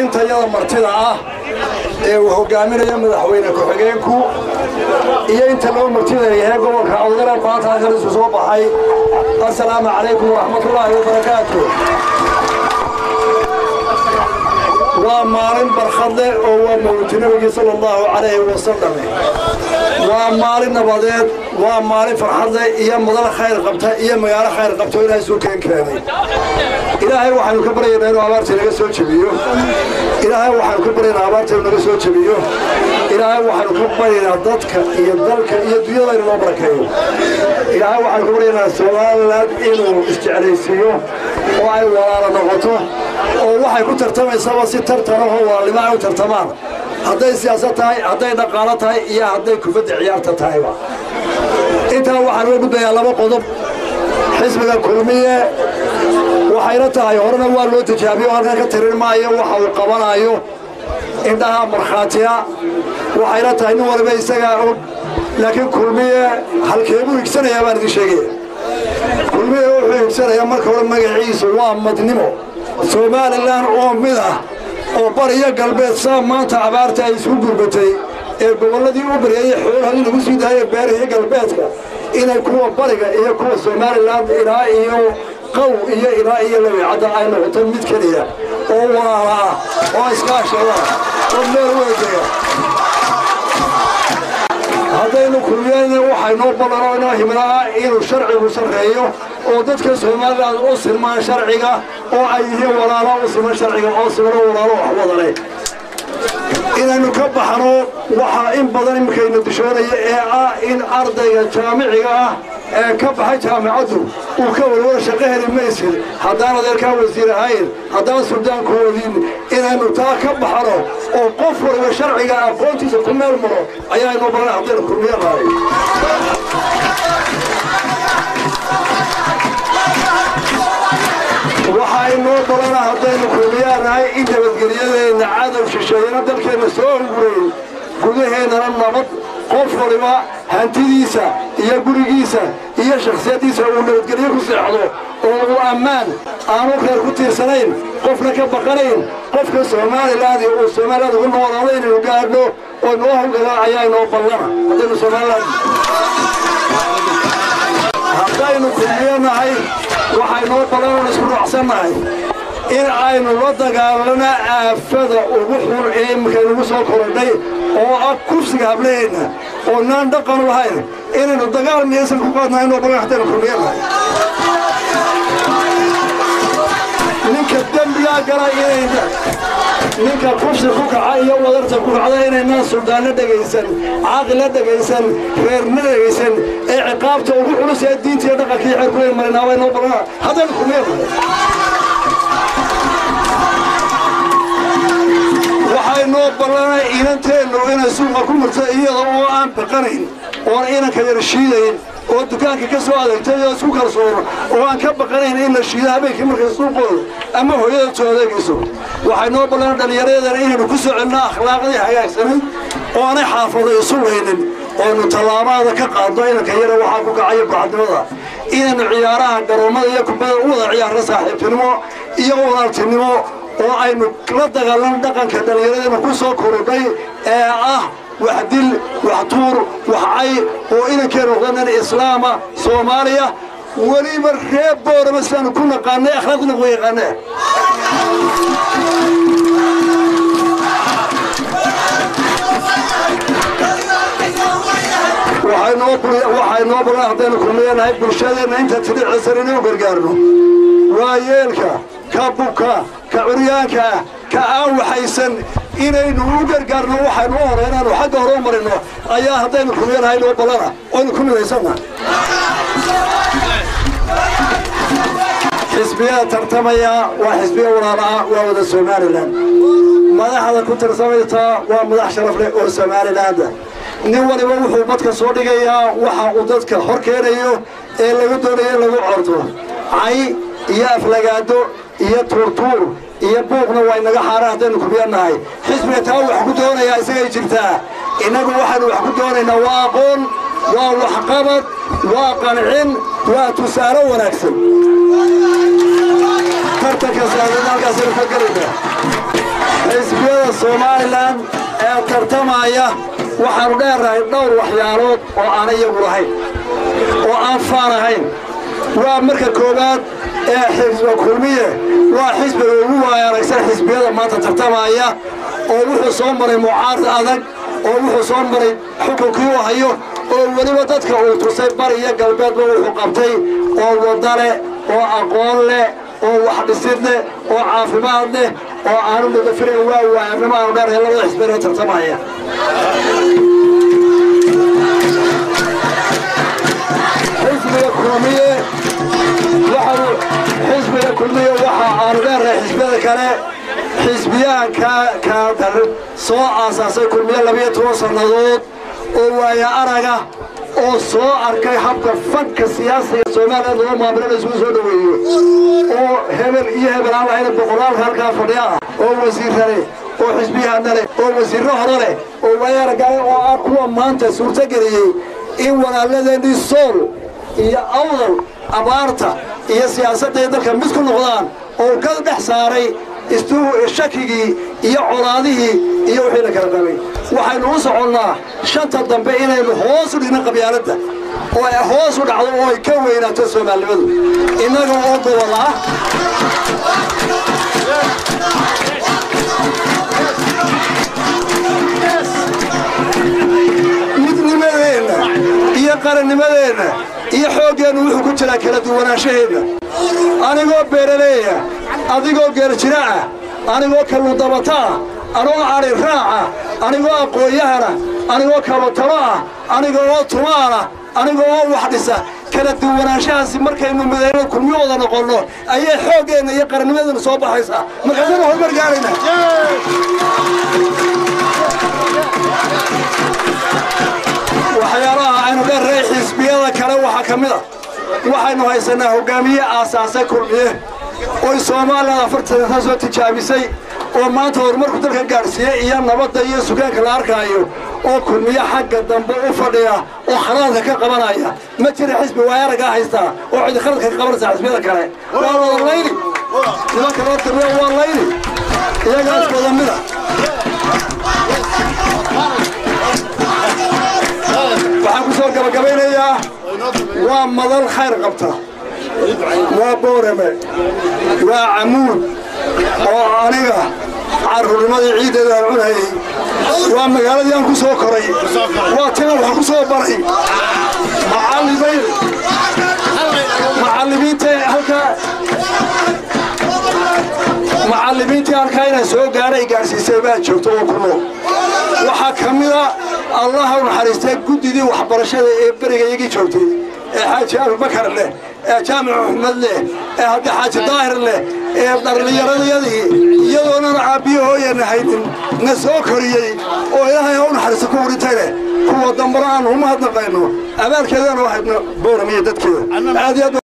intayada martida ah ee uu hogaaminayo madaxweyne ku-xigeenku iyo inta loo martida yahay gobolka awdara maanta soo baxay assalaamu calaykum waraxmatullaahi wabarakaatu waa maalin barkhadle oo waa mawti sala allahu calayhi wasalam waa maalin nabadeed waa maalin farxadle iyo madal khayr qabta iyo magaalo khayr qabto ilaahay suu keen keenay. Ilaahay waxaanu ka baryaynaa inuu abaarta naga soo jebiyo. Ilaahay waxaanu ka baryaynaa abaarta inuu naga soo jebiyo. Ilaahay waxaanu ka baryaynaa dadka iyo dalka iyo dunyada inuu noo barakeeyo ilaahay waxaanu ka baryaynaa somaliland inuu isjeclaysiiyo oo ay walaala noqoto oo waxay ku tartamaysaba si tartanahoo walaalnimo ay u tartamaan. Hadday siyaasad tahay hadday dhaqaalo tahay iyo hadday kubadda ciyaarta tahayba intaa waxaan uga gudbayaa laba qodob. Xisbiga kulmiye waxayna tahay horena waa loo tijaabiyo halkan ka tirin maayo waxa uu qabanayo indhaha markhaatiya waxayna tahay nin waliba isagaa og laakiin kulmiye halkeebuu higsanayaa baan idin sheegaya kulmiye wuxuu higsanayaa marka hore magaciisu waa madnimo. Somalilan oo mid ah oo bariyo galbeed saa maanta abaarta ay isku gurbatay ee gobolladii u baryayay xoolahadii lagu sii daayay beerihi galbeedka inay kuwa bariga iyo kuwa somalilan ilaa iyo qaw iyo ilaa iyo lawicadda ay noqoto mid keliya. Oo walaala ah oo iskaashada oo meel weedega haddaynu kulmiyeyna waxay noo ballanoo inoo himnaa inuu sharcigu sarreeyo oo dadka somalilan u silmaan sharciga oo ay yihiin walaalo u siman sharciga oo simano walaalo wax inaynu ka baxno waxaa in badan iminkayna dishoonaya ee ah in ardayga jaamiciga ah ee ka baxay jaamicaddu uu ka walwala shaqo heli maysid haddaan adeerkaa wasiir ahayn haddaan suldaanku wadin inaynu taa ka baxno oo qof waliba sharciga aqoontiisa ku meel maro ayaa inoo balan haddaynu kulmiyo shisheeyana dalkeenna soo hungurayn gudaheennana nabad qof waliba hantidiisa iyo gurigiisa iyo shakhsiyaddiisa uu nabadgelyo ku seexdo oo uu ammaan aanu reer ku tiirsanayn qofna ka baqanayn qofka somalilan uu somaliland ugu noolaado inaynu gaadhno oo noo hawlgalaan ayaa inoo ballana haddaynu somaliland haddaynu kulmiyanahay waxay noo balanoon isku raacsannahay in aynu la dagaalana aafada ugu xun ee imikaynugu soo korodhay oo ah kufsiga hablaheenna oo naan dhaqanu lahayn inaynu dagaal miyaysan ku qaadnahay inoo balan kulmiyanahay ninka dembigaa gala inayna ninka kufsi ku kaca iyo wadarta ku kacda inaynaan suldaanna dhegaysan caaqilla dhegaysan reerna dhegaysan ee ciqaabta ugu culus ee diinta iyo dhaqankii xeerkulen marinaabay noo balana haddaynu kulmiyanahay waxay noo ballanay inanteennu inay suuqa ku murto iyada oo aan baqanayn oon inanka yar shiidayn oo dukaanka ka soo adeegtay oo isku kalsoono oo aan ka baqanayn in la shiido habeenkii markay suuqooda ama hooyada soo adeegayso. Waxay noo ballanay dhallinyaradana inaynu ku soo celino akhlaaqdii hagaagsanay oo aanay xaafado isu weynin oonu tallaabada ka qaadno inanka yara waxaa ku kacayo burcadnimada inaynu ciyaaraha garoommada iyo kubada u wada ciyaarno saaxiibtinimo iyo walaaltinimo oo aynu la dagaalano dhaqanka dhallinyaradeenna ku soo korodhay ee ah wax dil wax tuur wax cay oo inankeen noqdanan islaama soomaaliya. Weliba reer boorama sidaanu ku naqaanay akhlaaqdina ku yaqaanee waxay noo balan haddaynu kulmiyanahay bulshadeenna inta tidhicisan inuu gargaarno waa yeelka ka buka ka curyaanka ah ka aan inaynu u gargaarno waxaynu u hore inaanu xagga hore u marino ayaa haddaynu kulmiyanahay noo ballana oynu ku midaysanna xisbiyada tartamaya waa xisbiya walaalaah waa wada somalilan madaxda ku tartamaysa waa madax sharaf leh oo somalilaanda nin waliba wuxuu badka soo dhigayaa waxa uu dadka hor keenayo ee laga doonayo in lagu corto cay iyo aflagaado iyo tuurtuur iyo buuqna waa inaga xaaraan haddaynu kulmiyanahay xisbiga taa wax ku doonayaa isagay jirtaa. Innagu waxaynu wax ku doonaynaa waa aqoon waa waxqabad waa qancin waa tusaale wanaagsan. Gelayna somalilan ee tartamaya waxaannu dheernahay dhowr waxyaalood oo aanay iyagu lahayn oo aan faan ahayn waa marka koowaad ee xisba kulmiye. Waa xisbiga ugu waayaaragsan xisbiyada maanta tartamaya oo wuxuu soo maray mucaarad adag oo wuxuu soo maray xukunkii u hayo oo weliba dadka uu tusay bari iyo galbeedba wuxuu qabtay oo wadda leh oo aqoon leh oo wax dhisid leh oo caafimaad leh oo aanu dhagafinayn waa waayarnimo aanu dheerhay labada xisbiyada tartamaya. Xisbiga kulmiye waxaanu xisbiga kulmiye waxa aanu dheernahay xisbiyada kale. Xisbiyahan kaadar soo aasaasay kulmiye labiyo toban sannadood oo waaya araga oo soo arkay habka fanka siyaasiga soomaaliya loo maamilo la isugu soo dhoweeyo oo hebel iyo hebel aan lahayna boqolaalka halkaa fadhiya ah. Oo wasiirra leh oo xisbiyahana leh oo wasiirro hore leh oo waaya aragale oo ah kuwa maanta suurtageliyey in walaaladeenii sool iyo awdal abaarta iyo siyaasadday dalka mid ku noqdaan oo ka dhex saaray shakigii iyo colaadihii iyo wixii la kala qabay waxaynu u soconnaa shanta dambe inaynu hoos u dhigno qabyaaladda oo ay hoos u dhacdo oo ay ka weynaato soomaalinimadu innaga oo gobol ah. Midnimadeenna iyo qarannimadeenna iyo xooggeennu wuxuu ku jiraa kala duwanaanshaheenna anigoo beeraleeya adigoo geeljira ah anigoo kalluundabata ah anigoo adhi raaca anigoo aqoon-yahana anigoo kabatalo ah anigoo tumaala anigoo oo wax dhisa kala duwanaanshahaasi markaynu midayno kulmiyooda noqonno ayay xooggeenna iyo qarannimadeenna soo baxaysaa markaasanu horumar gaarayna dheerray xisbiyada kale waxaa ka mid a waxaynu haysannaa hoggaamiye aasaase kulmiye oy soomaaliya afartan ka soo tijaabisay oo maanta horumarku dalka gaadhsiiyey iyo nabadda iyo sugaanka la arkaayo oo kulmiye xagga dambe u fadhiya oo khalaadka ka qabanaya. Ma jira xisbi waayaragaa haystaa oo cidi khaladka ka qabanaysa xisbiyada kale. Waa wada layli. Nimanka loo tamiya waa layli. Iyagaas wada gabagabaynayaa waa madal khayr qabta. Waa boorame waa camuud oo aniga carruurnimadii ciiddeeda aan cunayay waa magaaladii aan ku soo koray. Waa tina wax ku soo baray. Macallimayn macallimiinta gaadhsiisay baa joogto oo ku nool. Waxaa ka mida allaha u naxariistay guddidii waxbarashada ee beriga iyagii joogtay ee xaaji abubakar leh ee jaamic axmed leh ee haddi xaaji daahir leh ee dhallinyaradayadii iyadoonan caabbiyo hooyana haynin na soo koriyey oo ilaahay ha u naxariisto ku urintay leh. Kuwa dambana aan uma hadnaqayno abaalkeedana u haydno booramiyo dadkeeda